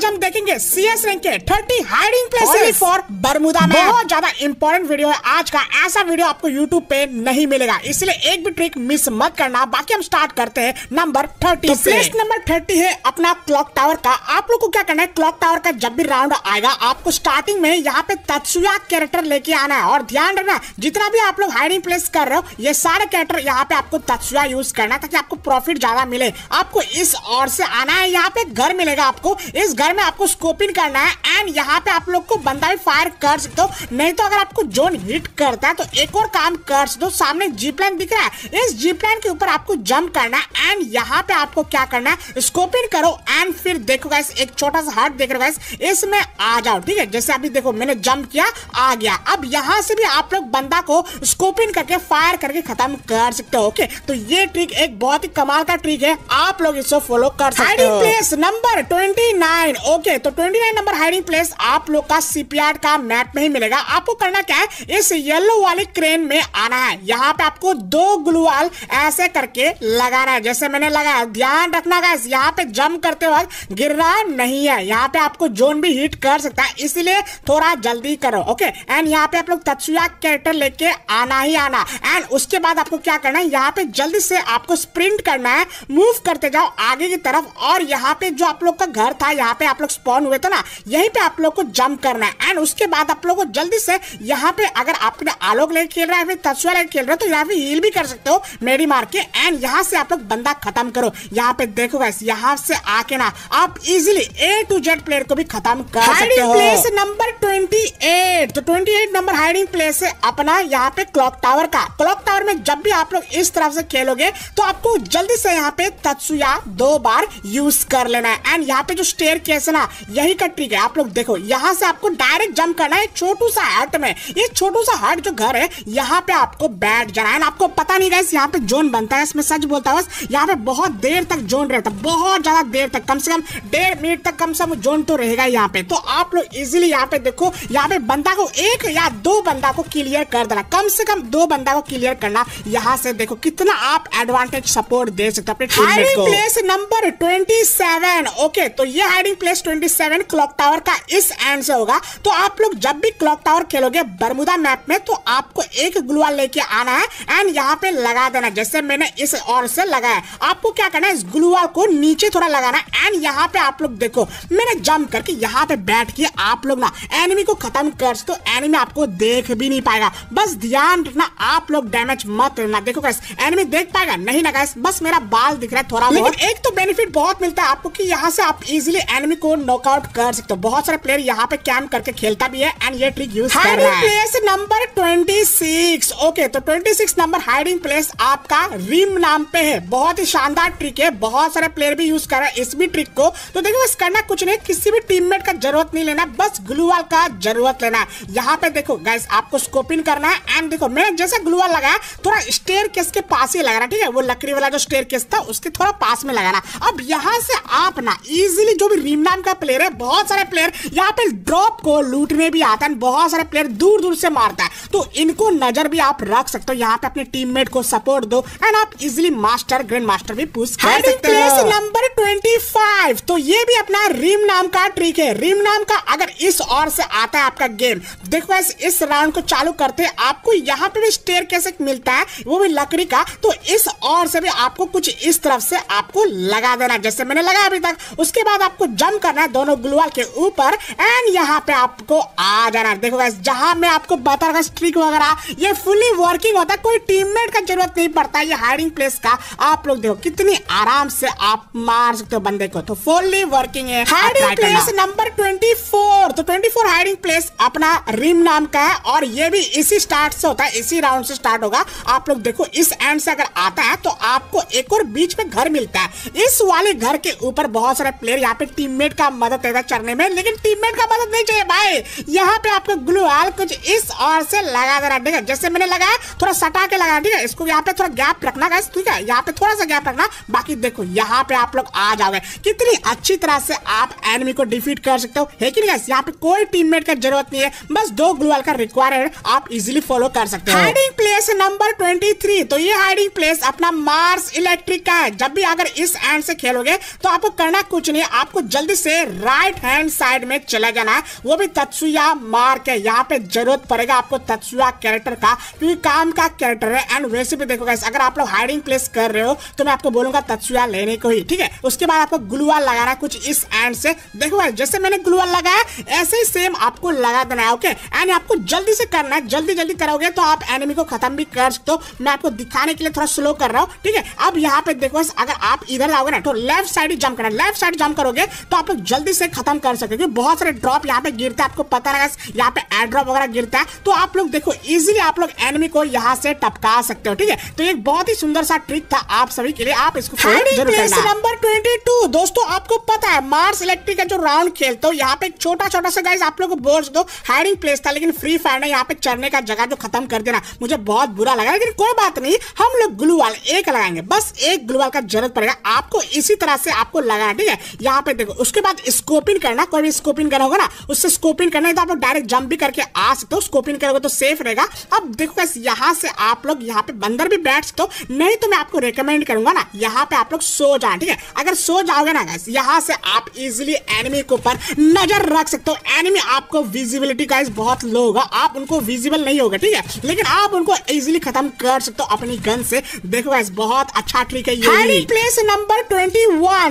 आज हम देखेंगे सी एस रैंक के thirty hiding places for Bermuda में। बहुत ज़्यादा इंपॉर्टेंट वीडियो है। आज का ऐसा वीडियो आपको यूट्यूब पे नहीं मिलेगा। इसलिए एक भी ट्रिक मिस मत करना। बाकी हम स्टार्ट करते हैं नंबर थर्टी तो प्लेस नंबर थर्टी है अपना क्लॉक टावर का। आप लोग को क्या करना है? क्लॉक टावर का जब भी राउंड आएगा आपको स्टार्टिंग में यहाँ पे तत्सुया कैरेक्टर लेके आना है। और ध्यान रखना जितना भी आप लोग हाइडिंग प्लेस कर रहे हो ये सारे कैरेक्टर यहाँ पे आपको तत्सुया यूज़ करना है ताकि आपको प्रॉफिट ज़्यादा मिले। आपको इस और से आना है। यहाँ पे घर मिलेगा आपको। इस घर में आपको स्कोपिंग करना है एंड यहाँ पे आप लोग को बंदा भी फायर कर सकते हो। नहीं तो अगर आपको जोन हिट करता है तो एक और काम कर सकते हो। सामने जीप लाइन दिख रहा है। इस जीप लाइन के ऊपर आपको जंप करना है एंड यहाँ पे आपको क्या करना है? स्कोपिंग करो एंड फिर देखो गाइस एक छोटा सा हट देख रहे गाइस इसमें आ जाओ ठीक है? जैसे अभी देखो मैंने जंप किया आ गया। अब यहाँ से भी आप लोग बंदा को स्कोपिंग करके फायर करके खत्म कर सकते हो ओके तो ये ट्रिक एक बहुत ही कमाल का ट्रिक है। आप लोग इसको फॉलो कर सकते हो। Place number twenty nine okay तो twenty nine number hiding place आप लोग का सीपीआर का मैप में ही मिलेगा। आपको करना क्या है? इस येलो वाले क्रेन में आना है। यहाँ पे आपको दो ग्लूवाल ऐसे करके लगाना है। जैसे मैंने लगाया, ध्यान रखना गाइस यहाँ पे जंप करते वक्त गिरना नहीं है। यहाँ पे आपको जोन भी हिट कर सकता है, इसलिए थोड़ा जल्दी करो ओके एंड यहाँ पे आप लोग तत्सुया कैरेक्टर लेके आना ही आना। एंड उसके बाद आपको क्या करना है? यहाँ पे जल्दी से आपको स्प्रिंट करना है। मूव करते जाओ आगे की तरफ़। और यहाँ पे जो आप लोग का घर था, यहाँ पे आप लोग स्पॉन हुए थे ना यहीं पे आप लोग को जंप करना है। एंड उसके बाद आप लोग को जल्दी से यहाँ पे अगर आपने आलोक लेके खेल रहा है फिर तस्वीर लेके खेल रहे हो तो यहाँ पे हील भी कर सकते हो मेडी मार के। एंड यहाँ से आप लोग बंदा खत्म करो। यहाँ पे देखो गैस यहाँ से आके ना आप easily A to Z player को भी खत्म कर सकते हो। प्लेस नंबर ट्वेंटी एट तो twenty eight number hiding place है अपना यहाँ पे क्लॉक टावर का। क्लॉक टावर में जब भी आप लोग इस तरफ़ से खेलोगे तो आपको जल्दी से यहाँ पे तत्सुया दो बार यूज़ कर लेना है। एंड यहाँ पे जो स्टेयर केस है ना? यही का ट्रिक है आप लोग देखो यहाँ से आपको डायरेक्ट जंप करना है छोटू सा हट में। ये छोटू सा हट जो घर है यहाँ पे आपको बैठ जाना है। आपको पता नहीं गैस यहाँ पे जोन बनता है इसमें सच बोलता है बस यहाँ पे बहुत देर तक जोन रहता है बहुत ज़्यादा देर तक कम से कम डेढ़ मिनट तक कम से कम जोन तो रहेगा यहाँ पे। तो आप लोग इजिली यहाँ पे देखो यहाँ पे बंदा को एक या दो बंदा को क्लियर कर देना कम से कम दो बंदा को क्लियर करना यहाँ से देखो कितना आप एडवांटेज सपोर्ट दे सकते हो अपने टीममेट को। प्लेस नंबर 27 ओके तो ये हाइडिंग प्लेस 27 क्लॉक टावर का इस एंड से होगा। तो आप लोग जब भी क्लॉक टावर खेलोगे बरमुदा मैप में तो आपको एक ग्लूवाल लेके आना है एंड यहाँ पे लगा देना जैसे मैंने इस और से लगाया आपको क्या करना है? इस ग्लूवाल को नीचे थोड़ा लगाना एंड यहाँ पे आप लोग देखो मैंने जंप करके यहाँ पे बैठ के आप लोग ना एनिमी को खत्म कर तो एनिमी आपको देख भी नहीं पाएगा। बस ध्यान रखना आप लोग डैमेज मत करना। देखो गैस एनिमी देख पाएगा? नहीं ना गैस बस मेरा बाल दिख रहा है थोड़ा बहुत। एक तो बेनिफिट बहुत मिलता है आपको कि यहाँ से आप इजिली एनिमी को नॉकआउट कर सकते हो बहुत सारे प्लेयर यहाँ पे कैम करके खेलता भी है एंड ये ट्रिक यूज़ कर रहा है। प्लेस नंबर 26 ओके तो 26 नंबर हाइडिंग प्लेस आपका रिम नाम पे है। बहुत ही शानदार ट्रिक है, बहुत सारे प्लेयर भी यूज़ कर रहे हैं इस भी ट्रिक को। तो देखो बस करना कुछ नहीं, किसी भी टीममेट का ज़रूरत नहीं लेना, बस ग्लूवाल का ज़रूरत लेना है। यहाँ पे देखो गाइस आपको स्कोपिंग करना है एंड देखो, मैंने जैसे ग्लूवाल लगाया, थोड़ा स्टेयर केस के पास ही लगाना ठीक है? वो लकड़ी वाला जो स्टेयर केस था, उसके थोड़ा पास में लगाना अब यहाँ से आप ना इजिली जो भी रीम नाम का प्लेयर है बहुत सारे प्लेयर यहाँ पे ड्रॉप को लूटने भी आता है बहुत सारे प्लेयर दूर दूर से मारता है। तो इनको नज़र भी आप रख सकते हो यहाँ पे अपने टीममेट को सपोर्ट दो एंड आप इजिली मास्टर ग्रैंड मास्टर भी पूछ कर सकते हो। नंबर ट्वेंटी फाइव तो ये भी अपना रिम नाम का ट्रिक है। रिम नाम का अगर इस और से आता है आपका गेम देखो इस, इस राउंड को चालू करते आपको यहाँ पे भी स्टेयर कैसे मिलता है वो भी लकड़ी का। तो इस और से भी आपको कुछ इस तरफ़ से आपको लगा देना जैसे मैंने लगाया अभी तक उसके बाद आपको जंप करना है दोनों ग्लूवाल के ऊपर एंड यहाँ पे आपको आ जाना देखो गाइस जहाँ मैं आपको बता रहा स्ट्रिक वगैरह ये फुली वर्किंग होता है कोई टीममेट का ज़रूरत नहीं पड़ता ये हाइडिंग प्लेस का। आप लोग देखो कितनी आराम से आप मार सकते हो बंदे को। तो फुल्ली वर्किंग है hiding place number twenty four तो ट्वेंटी फोर हाइडिंग प्लेस अपना रिम नाम का है और ये भी इसी स्टार्ट से होता है इसी राउंड से स्टार्ट होगा। आप लोग देखो इस एंड से अगर आता है तो आपको एक और बीच में घर मिलता है। इस वाले घर के ऊपर बहुत सारे प्लेयर यहाँ पे टीममेट का मदद लेता चढ़ने में लेकिन टीममेट का मदद नहीं चाहिए। भाई। यहाँ पे आपको ग्लू आल कुछ इस और से लगा देना ठीक है? जैसे मैंने लगाया, थोड़ा सटा के लगाया ठीक है? इसको यहाँ पे थोड़ा गैप रखना गाइस ठीक है? यहाँ पे थोड़ा सा गैप रखना, बाकी देखो, यहाँ पे आप लोग आ जाओगे। कितनी अच्छी तरह से आप एनिमी को डिफीट कर सकते हो, है कि गाइस यहाँ पे कोई टीममेट का ज़रूरत नहीं है, बस दो ग्लू आल का रिक्वायर्ड आप इजिली फॉलो कर सकते हो। हाइडिंग प्लेस नंबर ट्वेंटी तो ये हाइडिंग प्लेस अपना मार्स इलेक्ट्रिक का है। जब भी अगर इस एंड से खेलोगे तो आपको करना कुछ नहीं, आपको जल्दी से राइट हैंड साइड में चला जाना है। वो भी तत्सुया मार के, यहाँ पे ज़रूरत पड़ेगा आपको तत्सुया कैरेक्टर का, क्योंकि काम का कैरेक्टर है एंड वैसे भी देखो गाइस अगर आप लोग हाइडिंग प्लेस कर रहे हो तो मैं आपको बोलूँगा तत्सुया लेने को ही, ठीक है? उसके बाद आपको ग्लूवाल लगाना कुछ इस एंड से। देखो गाइस जैसे मैंने ग्लूवाल लगाया ऐसे ही सेम आपको लगा देना है ओके एंड आपको जल्दी से करना है, जल्दी जल्दी करोगे तो आप एनिमी को खत्म भी कर सकते हो। मैं आपको दिखाने के लिए थोड़ा स्लो कर रहा हूँ, ठीक है? अब यहाँ पे देखो अगर आप इधर आओगे ना तो लेफ़्ट साइड ही जंप करना लेफ़्ट साइड जंप करोगे तो आप लोग जल्दी से खत्म कर सकते बहुत सारे ड्रॉप यहाँ पे गिरते हैं आपको पता लगा यहाँ पे एयर ड्रॉप वगैरह गिरता है तो आप लोग देखो इजिली आप लोग एनिमी को यहाँ से टपका सकते हो ठीक है? तो एक बहुत ही सुंदर सा ट्रिक था आप सभी के लिए आप इसको नंबर ट्वेंटी टू दोस्तों आपको पता है मार्स इलेक्ट्रिक का जो राउंड खेलते हो यहाँ पे छोटा छोटा सा गाइज़ आप लोग को बोल दो हाइडिंग प्लेस था लेकिन फ्री फायर ने यहाँ पे चढ़ने का जगह जो खत्म कर देना मुझे बहुत बुरा लगा लेकिन कोई बात नहीं हम लोग ग्लू वाल एक लगाएँगे बस एक ग्लू वाल का ज़रूरत पड़ेगा आपको इसी तरह से आपको लगाना ठीक है? यहाँ पे देखो उसके बाद स्कोपिंग करना कोई भी स्कोपिंग करना होगा ना उससे स्कोपिंग करना है तो आप लोग डायरेक्ट जंप भी करके आ सकते हो। स्कोपिंग करोगे तो सेफ़ रहेगा। अब देखो कैसे यहाँ से आप लोग, यहाँ पे बंदर भी बैठ सकते हो। नहीं तो मैं आपको रिकमेंड करूँगा ना, यहाँ पे आप लोग सो जाए, ठीक है? अगर सो जाओगे ना गैस यहाँ से आप इजिली एनिमी के ऊपर नज़र रख सकते हो। एनिमी आपको विजिबिलिटी गाइस बहुत लो होगा। आप उनको विजिबल नहीं होगा, ठीक है? लेकिन आप उनको इजिली खत्म कर सकते हो अपनी गन से। देखो गाइस बहुत अच्छा ट्रिक है ये। प्लेस नंबर ट्वेंटी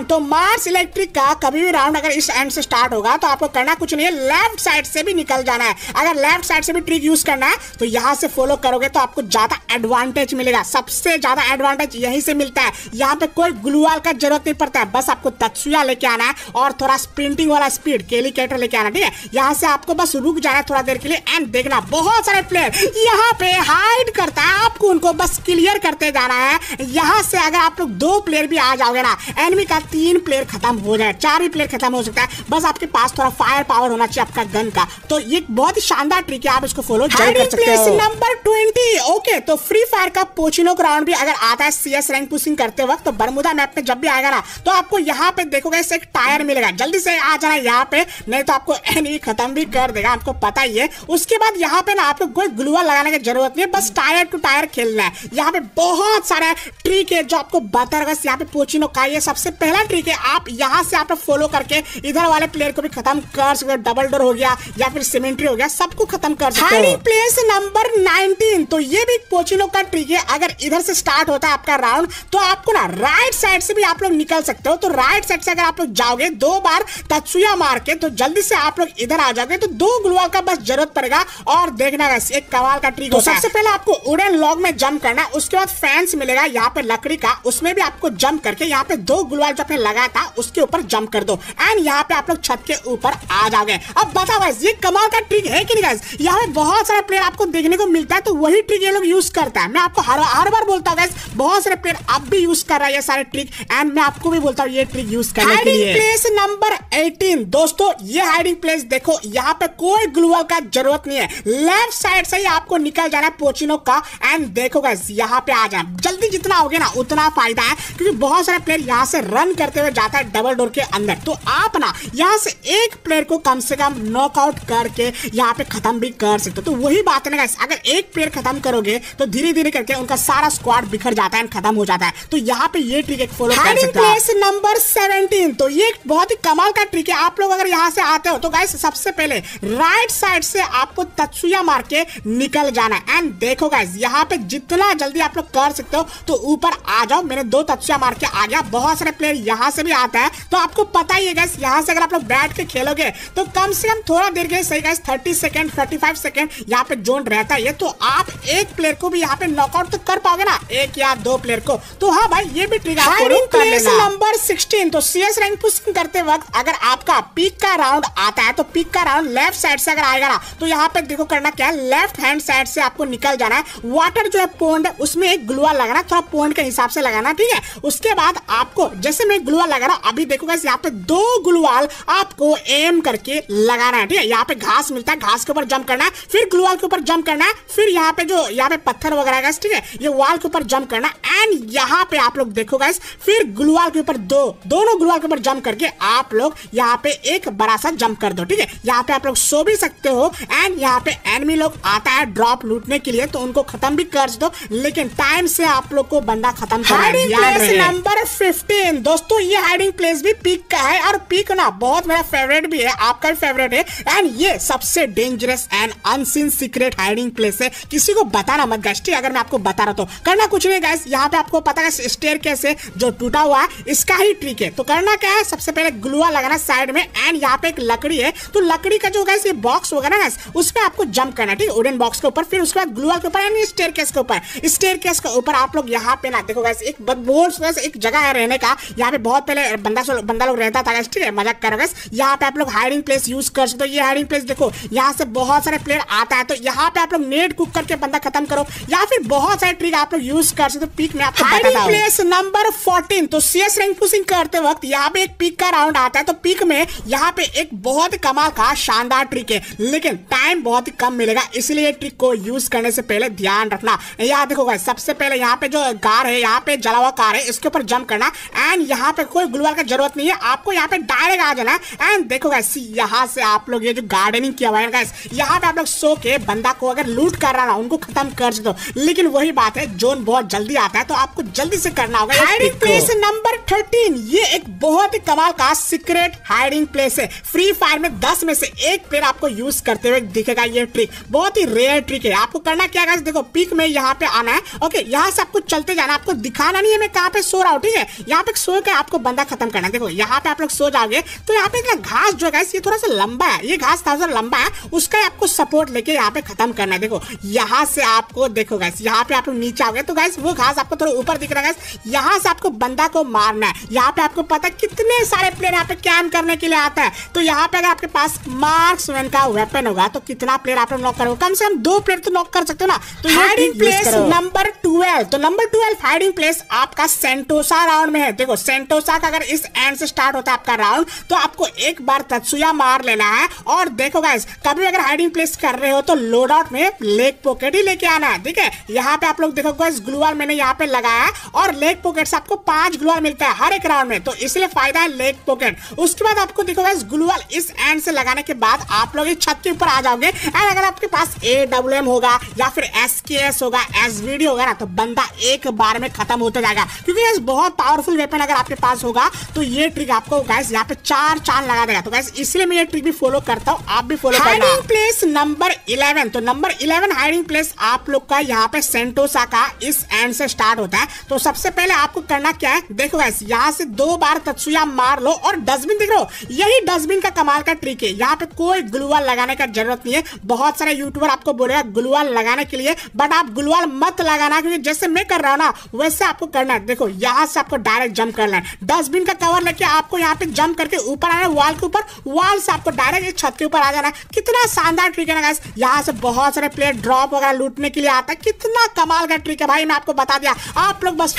तो मार्स इलेक्ट्रिक का कभी भी राउंड अगर इस एंड से स्टार्ट होगा तो आपको करना कुछ नहीं है। लेफ़्ट साइड से भी निकल जाना है। अगर लेफ़्ट साइड से भी ट्रिक यूज़ करना है तो यहाँ से फॉलो करोगे तो आपको ज़्यादा एडवांटेज मिलेगा। सबसे ज़्यादा एडवांटेज यहीं से मिलता है। यहाँ पे कोई ग्लूवाल का ज़रूरत नहीं पड़ता है। बस आपको तत्सुया लेके आना है और थोड़ा स्प्रिंटिंग वाला स्पीड केली कैटर लेके आना, ठीक है? यहाँ से आपको बस रुक जाना है थोड़ा देर के लिए एंड देखना। बहुत सारे प्लेयर यहाँ पे हाइड करता है। आपको उनको बस क्लियर करते जाना है। यहाँ से अगर आप लोग दो प्लेयर भी आ जाओगे ना एनिमी का तीन प्लेयर खत्म हो जाए, चार ही प्लेयर खत्म हो सकता है। बस आपके पास थोड़ा फायर पावर होना चाहिए। आपका गन का। तो ये बहुत ही शानदार ट्रिक है आप इसको फॉलो ज़रूर कर सकते हो। नंबर ट्वेंटी ओके तो फ्री फायर का पोचिनो राउंड भी अगर आता है सीएस रैंक पुशिंग करते वक्त तो बरमुदा मैप में जब भी आएगा ना तो आपको यहाँ पे देखोगे एक टायर मिलेगा। जल्दी से आ जाना यहाँ पे नहीं तो आपको एनिमी खत्म भी कर देगा आपको पता ही है। उसके बाद यहाँ पे ना आपको कोई ग्लूअर लगाने की ज़रूरत नहीं है बस टायर टू टायर खेलना है। यहाँ पे बहुत सारा ट्रिक है जो आपको बता रहा यहाँ पे पोचिनो का ये सबसे पहला ट्रिक है आप यहाँ से आप फॉलो करके इधर वाले प्लेयर को भी खत्म कर सकते हो डबल डोर हो गया या फिर सीमेंट्री हो गया सबको खत्म कर सकते प्लेस नंबर 19 तो ये भी पोचिनो का ट्रिक है। अगर इधर से स्टार्ट होता है आपका राउंड तो आपको ना राइट साइड से भी आप लोग निकल सकते हो। तो राइट साइड से अगर आप लोग जाओगे दो बार तत्सुया मार के तो जल्दी से आप लोग इधर आ जाओगे। तो दो ग्लूआ का बस ज़रूरत पड़ेगा और देखना एक कमाल का ट्रिक तो सबसे पहले आपको उड़न लॉग में जंप करना है। उसके बाद फैंस मिलेगा यहाँ पे लकड़ी का। उसमें भी आपको जंप करके यहाँ पे दो गुलवाल जो आपने लगाया था उसके ऊपर जंप कर दो। एंड यहाँ पे आप लोग छत के ऊपर आ जाओगे। अब बताओ गाइस ये कमाल का ट्रिक है कि नहीं गाइस यहाँ पे बहुत सारे प्लेयर आपको देखने को मिलता है तो वही ट्रिक ये लोग यूज़ करता है। मैं आपको हर हर बार बोलता हूँ बहुत सारे प्लेयर अब भी यूज़ कर रहा है ये सारे ट्रिक एंड मैं आपको भी बोलता हूँ ये ट्रिक यूज़ करने के लिए। प्लेस नंबर 18 दोस्तों ये हाइडिंग प्लेस देखो यहाँ पे कोई ग्लूवल का ज़रूरत नहीं है। लेफ़्ट साइड से ही आपको निकल जाना है पोचिनो का एंड देखो गाइस यहाँ पे आ जाए जल्दी जितना होगे ना उतना फ़ायदा है क्योंकि बहुत सारे प्लेयर यहाँ से रन करते हुए जाता है डबल डोर के अंदर। तो आप ना यहाँ से एक प्लेयर को कम से कम नॉकआउट करके यहाँ पे खत्म भी कर सकते तो वही बात है ना गाइस अगर एक प्लेयर खत्म करोगे तो धीरे धीरे करके उनका सारा स्क्वाड बिखर जाता है खत्म हो जाता है। तो यहाँ पे ये ट्रिक एक फॉलो कर सकते हैं नंबर सेवनटीन तो ये बहुत ही कमाल का ट्रिक है। आप लोग अगर यहाँ से आते हो तो गाइस सबसे पहले राइट साइड से आपको तत्सुया मार के निकल जाना है। एंड देखो गाइस यहाँ पे जितना जल्दी आप लोग कर सकते हो तो ऊपर आ जाओ। मैंने दो तत्सुया मार के आ गया। बहुत सारे प्लेयर यहाँ से भी आता है। तो आपको पता ही है गाइस यहाँ से अगर आप लोग बैठ के खेलोगे तो कम से कम थोड़ा देर के सही guys thirty second thirty five second यहाँ पे जोन रहता है तो आप एक प्लेयर को भी यहाँ पे नॉकआउट तो कर पाओगे ना? एक या दो प्लेयर को। तो हाँ भाई ये भी ट्रिक नंबर सिक्सटीन तो सी एस रैंक पुश करते वक्त अगर आपका पीक का राउंड आता है तो पिक का राउंड लेफ़्ट साइड से अगर आएगा ना तो यहाँ पे देखो करना क्या है लेफ़्ट हैंड साइड से आपको निकल जाना है। वाटर जो है पोन्ड है उसमें एक ग्लूआ लगाना थोड़ा पोन्ड के हिसाब से लगाना ठीक है? उसके बाद आपको जैसे मैं ग्लूआ लगा रहा अभी देखो यहाँ पे दो ग्लूआल आपको एम करके लगाना है, ठीक है? यहाँ पे घास मिलता है, घास के ऊपर जंप करना है, फिर ग्लू वॉल के ऊपर जंप करना है, फिर यहाँ पे जो, यहाँ पे पत्थर वगैरह ठीक है? ये वाल के ऊपर जंप करना एंड यहाँ पे आप लोग देखो गाइस फिर ग्लूआल के ऊपर दो दोनों ग्लूआल के ऊपर जंप करके आप लोग यहाँ पे एक बड़ा सा जंप कर दो ठीक है? यहाँ पे आप लोग सो भी सकते हो एंड यहाँ पे एनिमी लोग आता है ड्रॉप लूटने के लिए तो उनको खत्म भी कर दो लेकिन टाइम से आप लोग को बंदा खत्म कर नंबर फिफ्टीन दोस्तों ये हाइडिंग प्लेस भी पीक का है और पीक ना बहुत मेरा फेवरेट भी है आपका भी फेवरेट है। एंड ये सबसे dangerous and unseen secret hiding place है। किसी को बताना मत गैस्टी अगर मैं आपको बता रहा तो। करना कुछ नहीं गैस यहाँ पे आपको पता है स्टेयर कैसे जो टूटा हुआ है, इसका ही ट्रिक है। तो करना क्या है, सबसे पहले ग्लूआ लगाना साइड में एंड यहाँ पे एक लकड़ी है। तो लकड़ी का जो गैस ये बॉक्स होगा ना गैस उसमें आपको जंप करना ठीक है? वुडन बॉक्स के ऊपर, फिर उसके बाद ग्लूआ के ऊपर, यानी स्टेयर केस के ऊपर। स्टेयर केस के ऊपर आप लोग यहाँ पे ना, देखो गैस एक बहुत एक जगह है रहने का। यहाँ पे बहुत पहले बंदा बंदा लोग रहता था ठीक है? मज़ाक करो गैस यहाँ पे आप लोग हाइडिंग प्लेस यूज़ कर सकते हो। ये हाइडिंग प्लेस देखो, यहाँ से बहुत सारे प्लेयर आता है। तो यहाँ पे आप लोग नेट कुक करके बंदा खत्म करो। या फिर बहुत सारे ट्रिक आप लोग यूज़ कर सकते हो। पीक में आपको बताता प्लेस नंबर 14 तो सीएस रैंक पुशिंग करते वक्त यहाँ पे एक पीक का राउंड आता है तो पीक में यहाँ पे एक बहुत कमाल का शानदार ट्रिक है लेकिन टाइम बहुत ही कम मिलेगा इसलिए ट्रिक को यूज़ करने से पहले ध्यान रखना। यहाँ देखो गाइस सबसे पहले यहाँ पे जो कार है यहाँ पे जला हुआ कार है इसके ऊपर जंप करना एंड यहाँ पे कोई ग्लूवाल का ज़रूरत नहीं है आपको यहाँ पे डायरेक्ट आ जाना एंड देखो गाइस यहाँ से आप लोग ये जो गार्डनिंग किया हुआ है गाइस यहाँ पे आप लोग सो के बंदा को अगर लूट कर रहा ना उनको खत्म कर दो लेकिन वही बात है जोन बहुत जल्दी आता है तो आपको जल्दी से करना होगा। हाइडिंग प्लेस नंबर थर्टीन ये एक बहुत ही कमाल का सीक्रेट हाइडिंग प्लेस है। फ्री फायर में दस में से एक प्लेयर आपको यूज़ करते हुए दिखेगा ये ट्रिक बहुत ही रेयर ट्रिक है। आपको करना क्या देखो पिक में यहाँ पे आना है। ओके यहाँ से आपको चलते जाना आपको दिखाना नहीं है मैं कहाँ पे सो रहा हूँ ठीक है? यहाँ पे सो के आपको बंदा खत्म करना है। देखो यहाँ पे आप लोग सो जाओगे तो यहाँ पे घास जो है ये थोड़ा सा लंबा है। ये घास थोड़ा सा लंबा है उसका आपको सपोर्ट लेके यहाँ पे खत्म करना है। देखो यहाँ से आपको देखो गैस यहाँ पे आप लोग नीचे आओगे तो गैस वो घास आपको थोड़ा ऊपर दिख रहा है यहाँ से आपको बंदा को मारना है। यहाँ पे आपको पता है कितने सारे प्लेयर यहाँ पे कैम करने के लिए आता है। तो यहाँ पे अगर आपके पास मार्क्स का वेपन होगा तो कितना प्लेयर आप नॉक करोगे? कम से कम दो प्लेयर तो नॉक कर सकते हो ना। तो हाइडिंग प्लेस नंबर ट्वेल्व तो नंबर ट्वेल्व हाइडिंग प्लेस आपका सेंटोसा राउंड में है। देखो सेंटोसा का अगर इस एंड से स्टार्ट होता है आपका राउंड तो आपको एक बार तत्सुया मार लेना है। और देखो गाइस कभी अगर हाइडिंग प्लेस कर रहे हो तो लोड आउट में लेग पॉकेट ही लेके आना है। ठीक है? यहाँ पे आप लोग देखो गाइस ग्लूवाल मैंने यहाँ पे लगाया और लेग पॉकेट से आपको पाँच ग्लूवाल मिलता है हर एक राउंड में। तो इसलिए फ़ायदा है लेग पॉकेट उसके बाद आपको देखो गाइस ग्लूवाल इस एंड से लगाने के बाद आप लोग इस छत के ऊपर आ जाओगे एंड अगर आपके पास ए डब्ल्यू एम होगा या फिर एस के एस होगा एस वी डी होगा ना तो बंदा एक बार में खत्म होता जाएगा। क्योंकि गैस बहुत पावरफुल वेपन अगर आपके पास होगा तो ये ट्रिक आपको गैस यहाँ पे चार चाँद लगा देगा। तो गैस इसलिए मैं ये ट्रिक भी फॉलो करता हूँ, आप भी फॉलो करना। प्लेस नंबर इलेवन तो नंबर इलेवन हाइडिंग प्लेस आप लोग का यहाँ पे सेंटोसा का इस एंड से स्टार्ट होता है तो सबसे पहले आपको करना क्या है? देखो गैस यहाँ से दो बार तत्सुया मार लो और डस्टबिन दिख हो? यही डस्टबिन का कमाल का ट्रिक है। यहाँ पे कोई ग्लूवाल लगाने का ज़रूरत नहीं है। बहुत सारे यूट्यूबर आपको बोलेगा ग्लूवाल लगाने के लिए बट आप ग्लूवाल मत लगाना, क्योंकि जैसे मैं कर रहा हूँ ना, वैसे आपको करना है। देखो, यहाँ से आपको डायरेक्ट जंप करना है। डस्टबिन का कवर लेके आपको यहाँ पे जंप करके ऊपर आना है वॉल के ऊपर। वॉल से आपको डायरेक्ट छत के ऊपर आ जाना है। कितना शानदार ट्रिक है ना यहाँ से बहुत सारे प्लेयर ड्रॉप वगैरह लूटने के लिए आता है। कितना कमाल का ट्रिक है भाई, मैं आपको बता दिया। आप लोग बस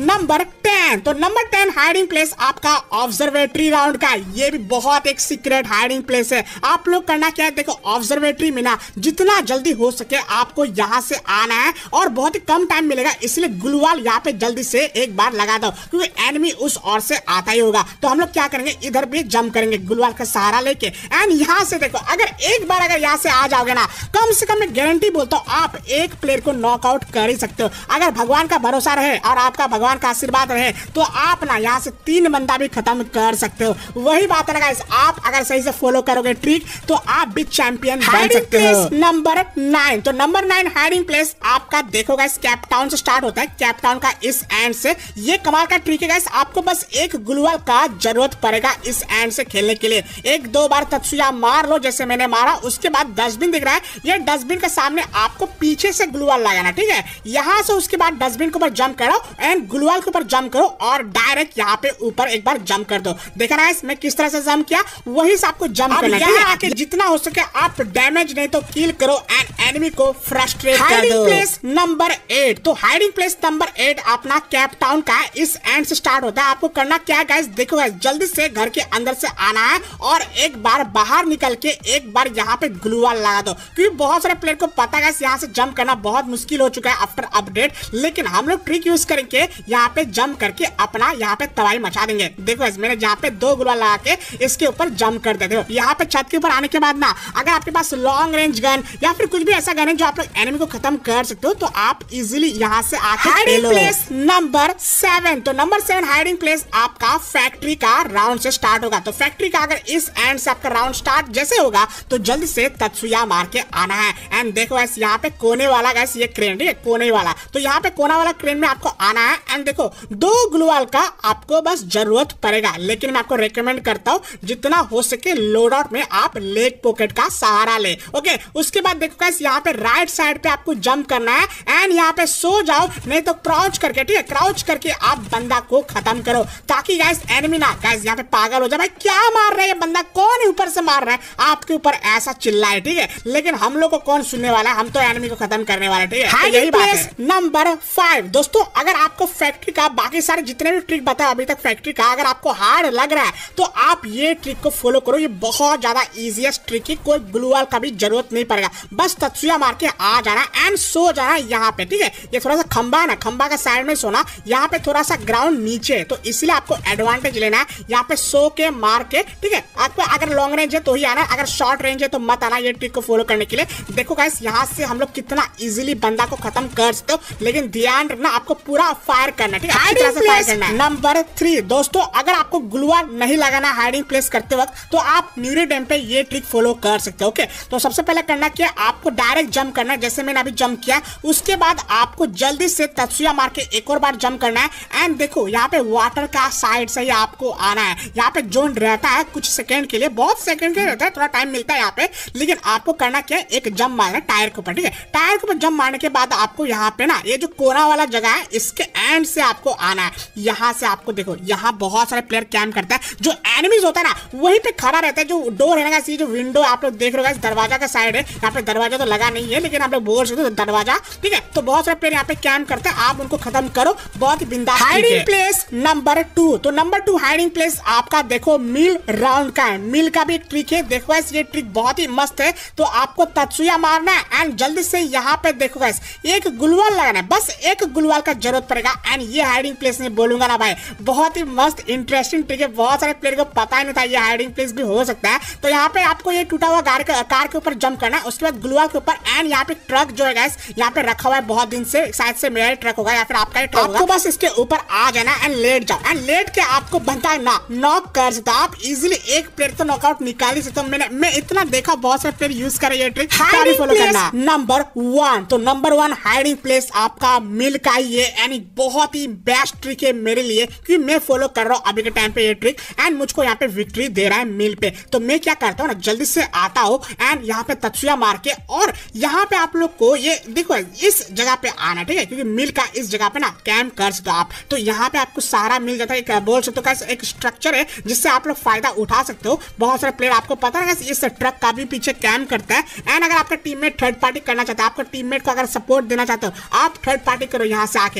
नंबर टेन तो नंबर टेन हाइडिंग प्लेस आपका ऑब्जर्वेटरी राउंड का ये भी बहुत एक सीक्रेट हाइडिंग प्लेस है। आप लोग करना क्या है? देखो ऑब्जर्वेटरी में ना जितना जल्दी हो सके आपको यहाँ से आना है और बहुत ही कम टाइम मिलेगा। इसलिए ग्लूवाल यहाँ पे जल्दी से एक बार लगा दो क्योंकि एनिमी उस ओर से आता ही होगा। तो हम लोग क्या करेंगे? इधर भी जंप करेंगे ग्लूवाल का सहारा लेके। एंड यहाँ से देखो अगर एक बार अगर यहाँ से आ जाओगे ना कम से कम मैं गारंटी बोलता हूँ आप एक प्लेयर को नॉकआउट कर ही सकते हो। अगर भगवान का भरोसा रहे और आपका भगवान का आशीर्वाद रहे तो आप ना यहाँ से तीन बंदा भी खत्म कर सकते हो। वही बात है आप अगर सही से फॉलो करोगे ट्रिक तो आप भी चैंपियन बन सकते हो। नंबर नाइन तो नंबर नाइन हाइडिंग प्लेस आपका देखो गाइस कैपटाउन से स्टार्ट होता है। कैपटाउन का इस एंड से ये कमाल का ट्रिक है गाइस आपको बस एक ग्लूवल का ज़रूरत पड़ेगा इस एंड से खेलने के लिए। एक दो बार तत्सुया मार लो जैसे मैंने मारा उसके बाद डस्टबिन दिख रहा है। ये डस्टबिन के सामने आपको पीछे से ग्लूवल लगाना ठीक है? यहाँ से उसके बाद डस्टबिन के ऊपर जंप करो एंड ग्लूवल के ऊपर जंप करो और डायरेक्ट यहाँ पे ऊपर एक बार जंप कर दो। देखा ना मैं किस तरह से जंप किया? वही से आपको जंप करना है। आके जितना हो सके आप डैमेज नहीं तो किल करो एंड एनिमी को फ्रस्ट्रेट कर दो। प्लेस नंबर एट तो हाइडिंग प्लेस नंबर एट अपना कैप टाउन का इस एंड से स्टार्ट होता है। आपको करना क्या गाइस देखो गाइस जल्दी से घर के अंदर से आना है और एक बार बाहर निकल के एक बार यहाँ पे ग्लूवाल लगा दो। क्योंकि बहुत सारे प्लेयर को पता है यहाँ से जंप करना बहुत मुश्किल हो चुका है आफ्टर अपडेट लेकिन हम लोग ट्रिक यूज़ करके यहाँ पे जंप करके अपना यहाँ पे तबाही मचा देंगे। देखो मैंने जहाँ पे दो गुलाल लगा के इसके ऊपर जम कर देते हो यहाँ पे छत के ऊपर आने के बाद ना अगर आपके पास लॉन्ग रेंज गन या फिर कुछ भी ऐसा गन है जो आप लोग एनिमी को खत्म कर सकते हो तो आप इजिली यहाँ से आके प्लेस नंबर सेवन तो नंबर सेवन हाइडिंग प्लेस आपका फैक्ट्री का राउंड से स्टार्ट होगा। तो फैक्ट्री का अगर इस एंड से आपका राउंड स्टार्ट जैसे होगा तो जल्द से तत्सुया मार के आना है। एंड देखो यहाँ पे कोने वाला गैस ये क्रेन ठीक है? कोने वाला। तो यहाँ पे कोना वाला क्रेन में आपको आना है। एंड देखो दो ग्लूवाल का आपको बस ज़रूरत पड़ेगा। लेकिन मैं आपको रिकमेंड करता हूँ जितना हो सके लोड आउट में आप लेग पॉकेट का सहारा ले। ओके उसके बाद देखो गैस यहाँ पे राइट साइड पे आपको जंप करना है। एंड यहाँ पे सो जाओ नहीं तो क्राउच करके ठीक है? क्राउच करके आप बंदा को खत्म करो ताकि गैस एनिमी ना गैस यहाँ पे पागल हो जाए। भाई क्या मार रहा है बंदा? कौन ऊपर से मार रहा है? आपके ऊपर ऐसा चिल्ला है ठीक है? लेकिन हम लोग को कौन सुनने वाला है? हम तो एनिमी को खत्म करने वाले ठीक है? तो यही बात है। नंबर फाइव दोस्तों, अगर आपको फैक्ट्री का बाकी सारे जितने भी ट्रिक बताया अभी तक फैक्ट्री का अगर आपको हार्ड लग रहा है तो आप ये ट्रिक को फॉलो करो। ये बहुत ज़्यादा इजिएस्ट ट्रिक है, कोई ग्लूवाल का भी ज़रूरत नहीं पड़ेगा। बस तत्सुया मार के आ जाना एंड सो जाना यहाँ पे, ठीक है? ये थोड़ा सा खंबा ना, खंबा का साइड में सोना, यहाँ पे थोड़ा सा ग्राउंड नीचे तो इसलिए आपको एडवांटेज लेना है। यहाँ पे सो के, मार के, ठीक है? आपको अगर लॉन्ग रेंज है तो ही आना, अगर शॉर्ट रेंज है तो मत आना ये ट्रिक को फॉलो करने के लिए। देखो गाइस यहाँ से हम लोग कितना इजीली बंदा को खत्म कर सकते हो, लेकिन ध्यान रखना आपको पूरा फायर करना ठीक है? नंबर थ्री दोस्तों अगर आपको ग्लूआ नहीं लगाना हाइडिंग प्लेस करते वक्त तो आप न्यूरी डैम पे ये ट्रिक फॉलो कर सकते हो ओके तो सबसे पहले करना क्या आपको डायरेक्ट जंप करना है जैसे मैंने अभी जंप किया उसके बाद आपको जल्दी से तत्सुया मार के एक और बार जंप करना है। एंड देखो यहाँ पे वाटर का साइड से ही आपको आना है। यहाँ पे जोन रहता है कुछ सेकंड के लिए बहुत सेकंड के लिए रहता है थोड़ा टाइम मिलता है यहाँ पे। लेकिन आपको करना क्या एक जंप मारना टायर के ऊपर ठीक है? टायर के ऊपर जंप मारने के बाद आपको यहाँ पे ना ये जो कोना वाला जगह है इसके एंड से आपको आना है। यहाँ से आपको देखो यहाँ बहुत सारे प्लेयर कैम करता है। जो एनिमीज होता है ना वहीं पे खड़ा रहता है। जो डोर है ना जो विंडो आप लोग देख रहे हो दरवाज़ा का साइड है। यहाँ पे दरवाज़ा तो लगा नहीं है लेकिन आप लोग बोल सकते हो दरवाज़ा ठीक है? तो बहुत सारे प्लेयर यहाँ पे कैम करते हैं आप उनको खत्म करो। बहुत ही बिंदा हाइडिंग प्लेस नंबर टू तो नंबर टू हाइडिंग प्लेस आपका देखो मिल राउंड का है। मिल का भी एक ट्रिक है। देखो ये ट्रिक बहुत ही मस्त है। तो आपको तत्सुया मारना है एंड जल्दी से यहाँ पे देखो एक गुलवाल लगाना है। बस एक गुलवाल का ज़रूरत पड़ेगा। एंड ये हाइडिंग प्लेस में बोलूँगा ना भाई। बहुत ही मस्त इंटरेस्टिंग ट्रिक है। बहुत सारे प्लेयर को पता ही नहीं था ये हाइडिंग प्लेस भी हो सकता है। तो यहाँ पे आपको ये टूटा हुआ कार के कार के ऊपर जंप करना है। उसके बाद गुलवाल के ऊपर एंड यहाँ पे ट्रक जो है गैस यहाँ पे रखा हुआ है बहुत दिन से। शायद से मेरा ट्रक होगा या फिर आपका ही ट्रक होगा। बस इसके ऊपर आ जाना एंड लेट जाओ। एंड लेट के आपको बनता है? ना नॉक कर सकता आप इजिली एक प्लेयर तो नॉकआउट निकाल ही सकते हो। मैंने मैं इतना देखा बहुत सारे प्लेयर यूज़ कर ये ट्रिक फॉलो करना। नंबर वन तो नंबर वन हाइडिंग प्लेस आपका मिल का ये यानी बहुत ही बेस्ट ट्रिक है मेरे लिए, क्योंकि मैं फॉलो कर रहा हूँ अभी के टाइम पे ये ट्रिक एंड मुझको यहाँ पे विक्ट्री दे रहा है मिल पे। तो मैं क्या करता हूँ ना, जल्दी से आता हूँ एंड यहाँ पे तत्सुया मार के, और यहाँ पे आप लोग को ये, देखो, इस जगह पे आना, ठीक है? क्योंकि मिल का इस जगह पे ना कैम्प कर सकते हो आप। तो यहाँ पे आपको सारा मिल जाता है बोल सकते हो एक स्ट्रक्चर है, जिससे आप लोग फ़ायदा उठा सकते हो। बहुत सारे प्लेयर आपको पता है इस ट्रक का भी पीछे कैम्प करता है एंड अगर आपका टीममेट थर्ड पार्टी करना चाहता है, आपका टीममेट को अगर सपोर्ट देना चाहते हो, आप थर्ड पार्टी करो यहाँ से आके।